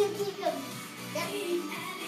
Siêu thi cầm.